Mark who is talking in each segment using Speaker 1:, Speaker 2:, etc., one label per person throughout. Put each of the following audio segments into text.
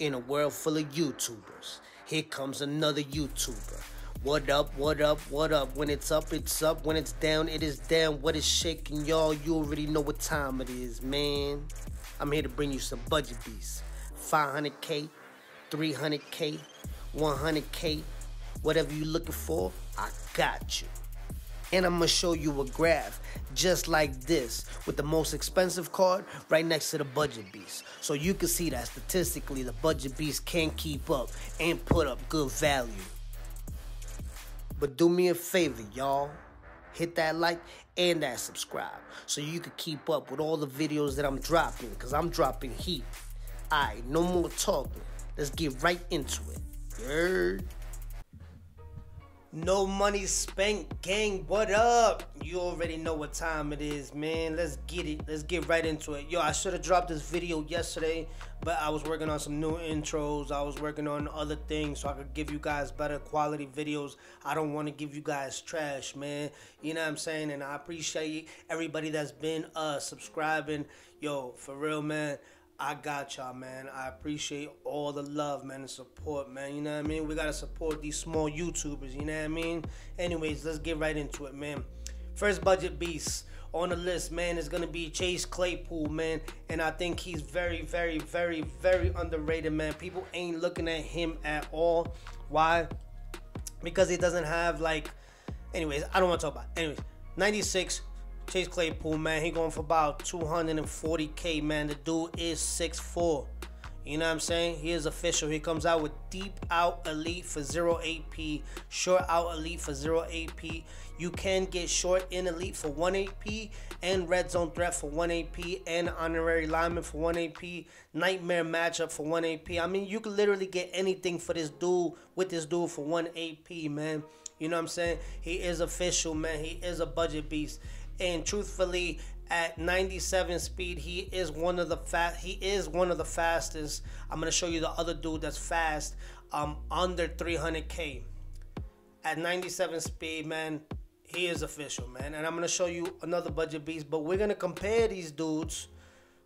Speaker 1: In a world full of YouTubers, here comes another YouTuber. What up, what up, what up? When it's up, it's up. When it's down, it is down. What is shaking, y'all? You already know what time it is, man. I'm here to bring you some budget beasts 500K, 300K, 100K, whatever you're looking for, I got you. And I'm gonna show you a graph just like this with the most expensive card right next to the budget beast. So you can see that statistically the budget beast can keep up and put up good value. But do me a favor, y'all. Hit that like and that subscribe so you can keep up with all the videos that I'm dropping because I'm dropping heat. Alright, no more talking. Let's get right into it. Heard? No money spent, gang. What up? You already know what time it is, man. Let's get it. Let's get right into it. Yo, I should have dropped this video yesterday, but I was working on some new intros. I was working on other things so I could give you guys better quality videos. I don't want to give you guys trash, man. You know what I'm saying? And I appreciate everybody that's been uh subscribing. Yo, for real, man. I got y'all, man. I appreciate all the love, man, and support, man. You know what I mean? We gotta support these small YouTubers, you know what I mean? Anyways, let's get right into it, man. First budget beast on the list, man, is gonna be Chase Claypool, man. And I think he's very, very, very, very underrated, man. People ain't looking at him at all. Why? Because he doesn't have like anyways, I don't want to talk about it. anyways. 96 Chase Claypool, man, he going for about 240k, man. The dude is 6'4. You know what I'm saying? He is official. He comes out with deep out elite for 0 AP, short out elite for 0 AP. You can get short in elite for 1 AP and red zone threat for 1 AP and honorary lineman for 1 AP, nightmare matchup for 1 AP. I mean, you can literally get anything for this dude with this dude for 1 AP, man. You know what I'm saying? He is official, man. He is a budget beast and truthfully at 97 speed he is one of the fast he is one of the fastest. I'm gonna show you the other dude that's fast um under 300k at 97 speed man he is official man. And i'm gonna show you another budget beast but we're gonna compare these dudes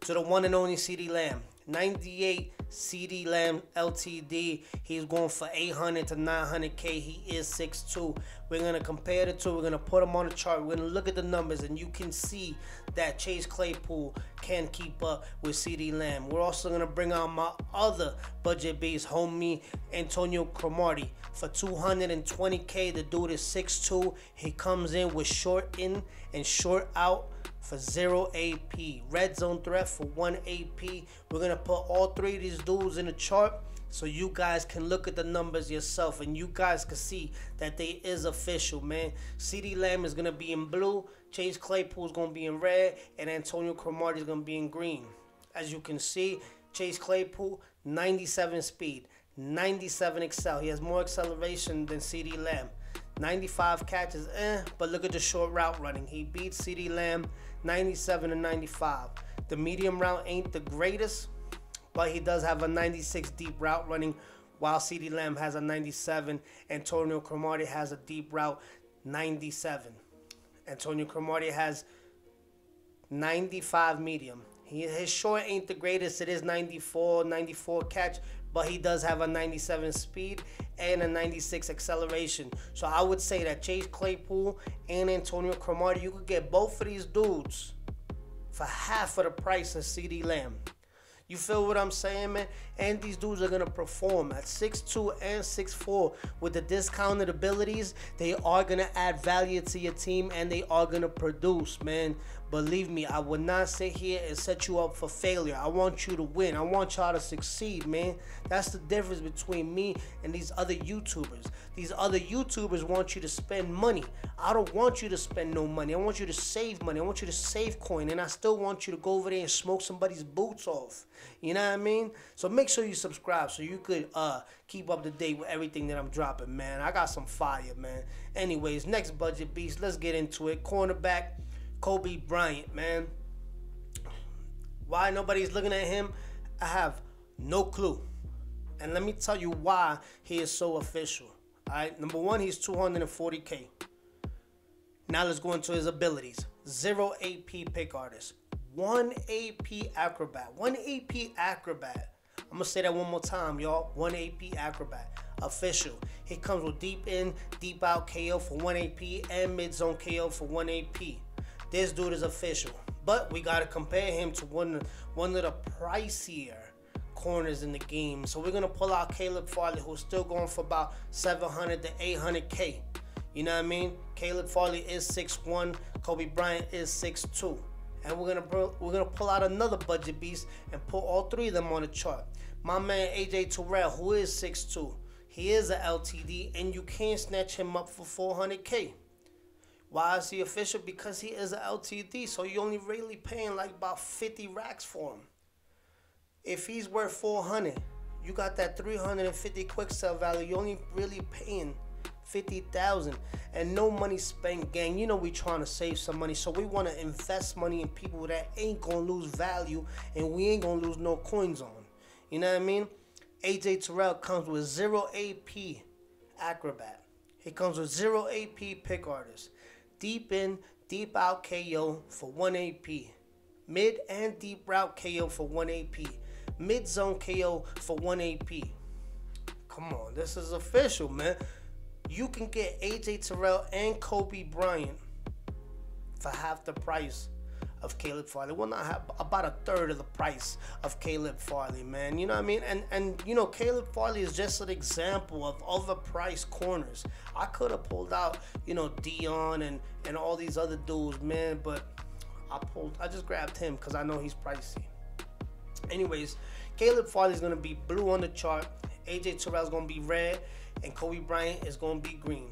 Speaker 1: to the one and only CeeDee Lamb 98 CeeDee Lamb LTD. He's going for 800 to 900K. He is 6'2. We're going to compare the two. We're going to put them on the chart. We're going to look at the numbers, and you can see that Chase Claypool can keep up with CeeDee Lamb. We're also going to bring out my other budget base homie, Antonio Cromartie. For 220K, the dude is 6'2. He comes in with short in and short out for 0 AP. Red zone threat for 1 AP. We're going to put all three of these dudes in the chart so you guys can look at the numbers yourself and you guys can see that they is official, man. CeeDee Lamb is going to be in blue, Chase Claypool is going to be in red, and Antonio Cromartie is going to be in green. As you can see, Chase Claypool, 97 speed, 97 excel. He has more acceleration than CeeDee Lamb. 95 catches, eh, but look at the short route running. He beats CeeDee Lamb 97 and 95. The medium route ain't the greatest, but he does have a 96 deep route running, while CeeDee Lamb has a 97. Antonio Cromartie has a deep route 97. Antonio Cromartie has 95 medium. He, his short ain't the greatest. It is 94, 94 catch, but he does have a 97 speed and a 96 acceleration. So I would say that Chase Claypool and Antonio Cromartie, you could get both of these dudes for half of the price of CeeDee Lamb. You feel what I'm saying, man? And these dudes are gonna perform at 6'2 and 6'4 with the discounted abilities. They are gonna add value to your team and they are gonna produce, man. Believe me, I would not sit here and set you up for failure. I want you to win. I want y'all to succeed, man. That's the difference between me and these other YouTubers. These other YouTubers want you to spend money. I don't want you to spend no money. I want you to save money. I want you to save coin. And I still want you to go over there and smoke somebody's boots off. You know what I mean? So make sure you subscribe so you could uh keep up to date with everything that I'm dropping, man. I got some fire, man. Anyways, next budget beast. Let's get into it. Cornerback. Coby Bryant, man. Why nobody's looking at him, I have no clue. And let me tell you why he is so official. All right, number one, he's 240K. Now let's go into his abilities. Zero AP pick artist, one AP acrobat, one AP acrobat. I'm gonna say that one more time, y'all. 1 AP Acrobat. Official. He comes with deep in, deep out KO for 1 AP and mid zone KO for 1 AP. This dude is official. But we gotta compare him to one, one of the pricier corners in the game. So we're gonna pull out Caleb Farley, who's still going for about 700 to 800k. You know what I mean? Caleb Farley is 6'1, Coby Bryant is 6'2. And we're gonna we're gonna pull out another budget beast and put all three of them on the chart. My man AJ Terrell, who is 6'2, he is a LTD, and you can't snatch him up for 400k. Why is he official? Because he is a LTD, so you're only really paying like about 50 racks for him. If he's worth 400, you got that 350 quick sell value. you're only really paying 50,000 and no money spent gang. You know we trying to save some money. So we want to invest money in people that ain't going to lose value and we ain't to lose no coins on. You know what I mean? AJ Terrell comes with 0 AP acrobat. He comes with 0 AP pick artist. Deep in, deep out KO for 1 AP. Mid and deep route KO for 1 AP mid zone KO for 1 AP. Come on, this is official, man. You can get AJ Terrell and Coby Bryant for half the price of Caleb Farley. Well, not have about a third of the price of Caleb Farley, man. You know what I mean? And and you know, Caleb Farley is just an example of overpriced corners. I could have pulled out, you know, Dion and and all these other dudes, man, but I pulled. I just grabbed him because I know he's pricey. Anyways, Caleb Farley is to be blue on the chart. AJ Terrell is to be red. And Coby Bryant is to be green.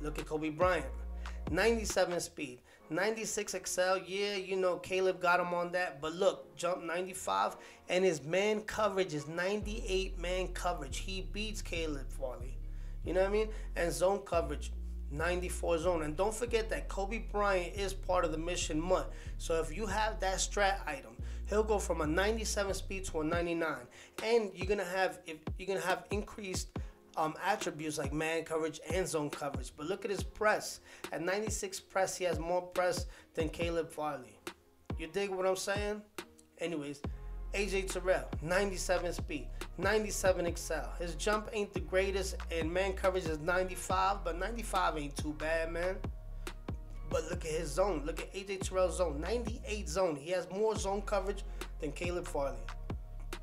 Speaker 1: Look at Coby Bryant. 97 speed. 96 Excel. Yeah, you know, Caleb got him on that. But look, jump 95. And his man coverage is 98 man coverage. He beats Caleb Farley. You know what I mean? And zone coverage. 94 zone. And don't forget that Coby Bryant is part of the mission MUT. So if you have that strat item, he'll go from a 97 speed to a 99 and you're gonna have if you're gonna have increased um, attributes like man coverage and zone coverage but look at his press at 96 press he has more press than caleb farley you dig what i'm saying anyways aj terrell 97 speed 97 excel his jump ain't the greatest and man coverage is 95 but 95 ain't too bad man but look at his zone. Look at AJ Terrell's zone. 98 zone. He has more zone coverage than Caleb Farley.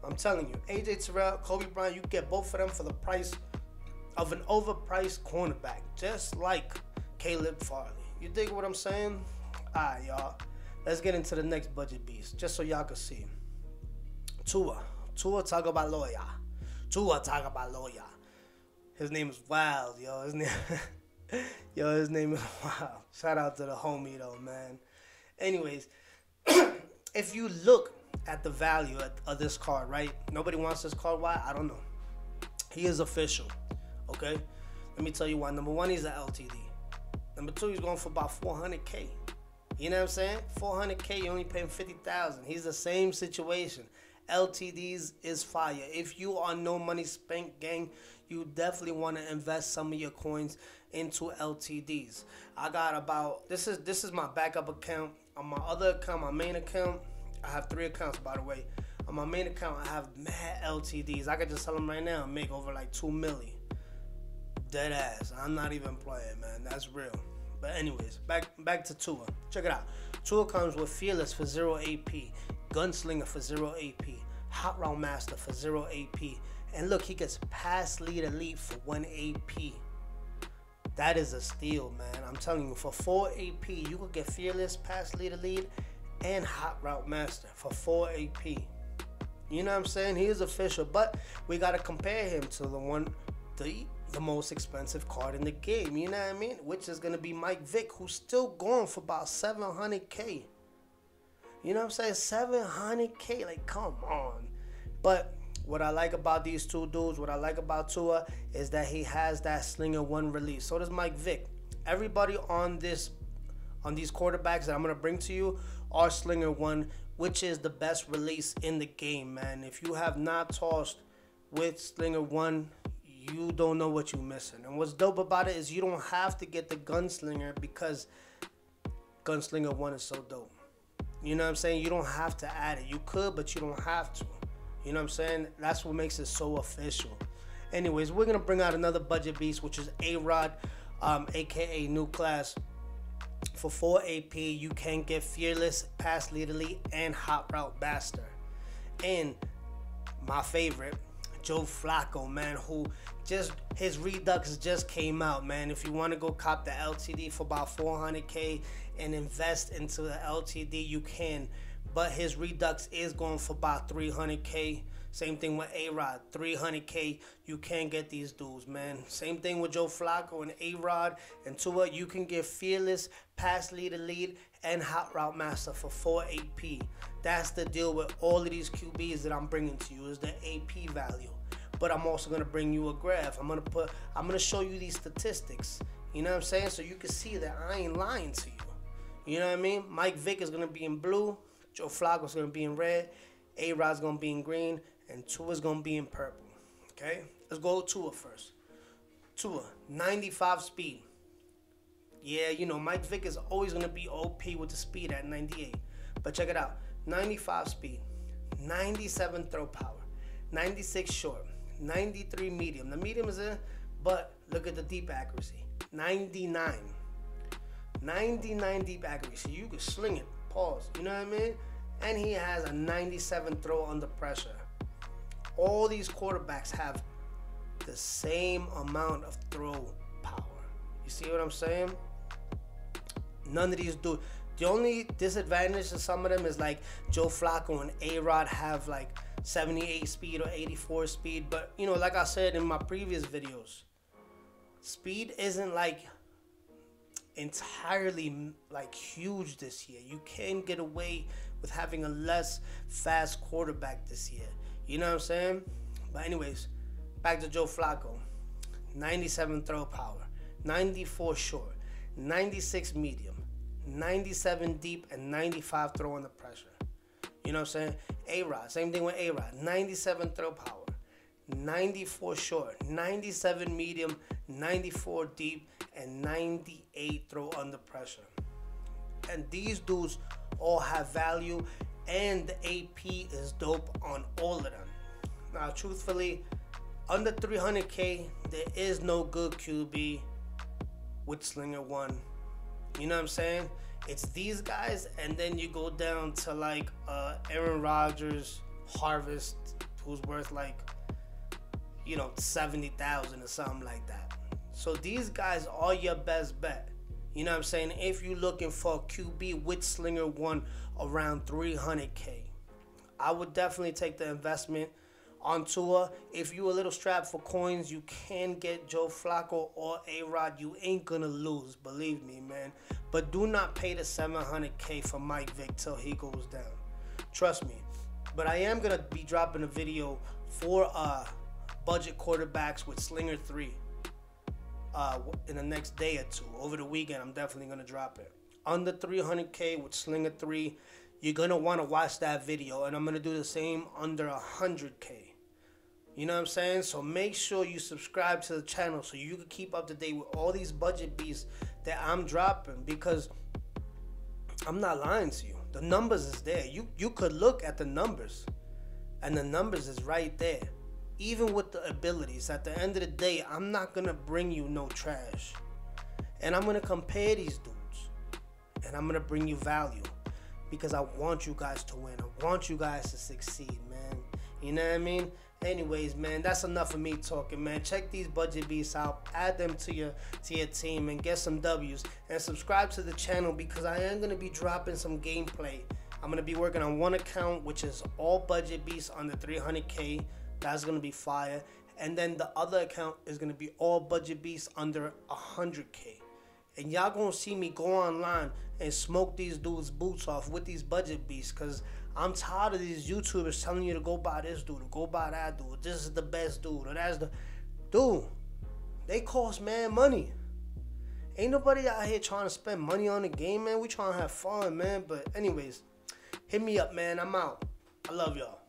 Speaker 1: I'm telling you, AJ Terrell, Coby Bryant, you get both of them for the price of an overpriced cornerback, just like Caleb Farley. You dig what I'm saying? Alright, y'all. Let's get into the next budget beast, just so y'all can see. Tua. Tua Tagovailoa. Tua Tagovailoa. His name is Wild, yo. His name Yo, his name is wow. Shout out to the homie though, man. Anyways, if you look at the value of this card, right? Nobody wants this card. Why? I don't know. He is official. Okay. Let me tell you why. Number one, he's an LTD. Number two, he's going for about 400k. You know what I'm saying? 400k, you're only paying 50,000. He's the same situation. LTDs is fire. If you are no money spent gang, you definitely want to invest some of your coins into LTDs. I got about this is this is my backup account. On my other account, my main account, I have three accounts by the way. On my main account, I have mad LTDs. I could just sell them right now and make over like two milli. Dead ass. I'm not even playing, man. That's real. But anyways, back back to Tua. Check it out. Tua comes with Fearless for zero AP, Gunslinger for zero AP, Hot Route Master for zero AP, and look, he gets Pass leader Lead Elite for one AP. That is a steal, man. I'm telling you, for 4 AP, you could get Fearless, Pass Leader Lead, and Hot Route Master for 4 AP. You know what I'm saying? He is official, but we gotta compare him to the one, the the most expensive card in the game. You know what I mean? Which is gonna be Mike Vick, who's still going for about 700k. You know what I'm saying? 700k. Like, come on. But what I like about these two dudes, what I like about Tua, is that he has that slinger one release. So does Mike Vick. Everybody on this, on these quarterbacks that I'm gonna bring to you, are slinger one, which is the best release in the game, man. If you have not tossed with slinger one, you don't know what you're missing. And what's dope about it is you don't have to get the gunslinger because gunslinger one is so dope. You know what I'm saying? You don't have to add it. You could, but you don't have to. You know what I'm saying? That's what makes it so official. Anyways, we're gonna bring out another budget beast, which is A Rod, um, aka New Class. For 4 AP, you can get Fearless, Pass Leader Elite, and Hot Route Master. And my favorite, Joe Flacco, man, who just his Redux just came out, man. If you want to go cop the LTD for about 400k and invest into the LTD, you can. But his Redux is going for about 300k. Same thing with A Rod, 300k. You can get these dudes, man. Same thing with Joe Flacco and A Rod and Tua. You can get Fearless, Pass Leader Lead, and Hot Route Master for 4 AP. That's the deal with all of these QBs that I'm bringing to you is the AP value. But I'm also gonna bring you a graph. I'm gonna put. I'm gonna show you these statistics. You know what I'm saying? So you can see that I ain't lying to you. You know what I mean? Mike Vick is gonna be in blue. Joe Flacco's gonna be in red. A Rod's gonna be in green and Tua's gonna be in purple. Okay, let's go Tua first. Tua, 95 speed. Yeah, you know Mike Vick is always gonna be OP with the speed at 98. But check it out, 95 speed, 97 throw power, 96 short, 93 medium. The medium is in, but look at the deep accuracy, 99. 99 deep accuracy. You can sling it. Pause. You know what I mean? And he has a 97 throw under pressure all these quarterbacks have the same amount of throw power. You see what I'm saying? None of these do. The only disadvantage to some of them is like Joe Flacco and A Rod have like 78 speed or 84 speed. But you know, like I said in my previous videos, speed isn't like entirely like huge this year. You can get away with having a less fast quarterback this year. You know what I'm saying? But anyways, back to Joe Flacco. 97 throw power, 94 short, 96 medium, 97 deep, and 95 throw under pressure. You know what I'm saying? A Rod, same thing with A Rod. 97 throw power, 94 short, 97 medium, 94 deep, and 98 throw under pressure. And these dudes all have value and the AP is dope on all of them. Now, truthfully, under 300k, there is no good QB with Slinger 1. You know what I'm saying? It's these guys, and then you go down to like uh, Aaron Rodgers, Harvest, who's worth like, you know, 70,000 or something like that. So these guys are your best bet. You know what I'm saying? If you're looking for a QB with Slinger 1 around 300K, I would definitely take the investment on Tua. If you're a little strapped for coins, you can get Joe Flacco or A-Rod. You ain't gonna lose, believe me, man. But do not pay the 700K for Mike Vick till he goes down. Trust me. But I am gonna be dropping a video for uh, budget quarterbacks with Slinger 3 uh, in the next day or two. Over the weekend, I'm definitely gonna drop it. Under 300k with Slinger 3, you're gonna want to watch that video, and I'm gonna do the same under 100k. You know what I'm saying? So make sure you subscribe to the channel so you can keep up to date with all these budget beasts that I'm dropping because I'm not lying to you. The numbers is there. You you could look at the numbers and the numbers is right there even with the abilities, at the end of the day, I'm not gonna bring you no trash. And I'm gonna compare these dudes. And I'm gonna bring you value. Because I want you guys to win. I want you guys to succeed, man. You know what I mean? Anyways, man, that's enough of me talking, man. Check these budget beasts out, add them to your to your team, and get some W's. And subscribe to the channel because I am gonna be dropping some gameplay. I'm gonna be working on one account, which is all budget beasts under 300k. That's gonna be fire. And then the other account is gonna be all budget beasts under 100k. And y'all gonna see me go online and smoke these dudes' boots off with these budget beasts. Cause I'm tired of these YouTubers telling you to go buy this dude, go buy that dude. This is the best dude, or that's the dude. They cost man money. Ain't nobody out here trying to spend money on the game, man. We trying to have fun, man. But anyways, hit me up, man. I'm out. I love y'all.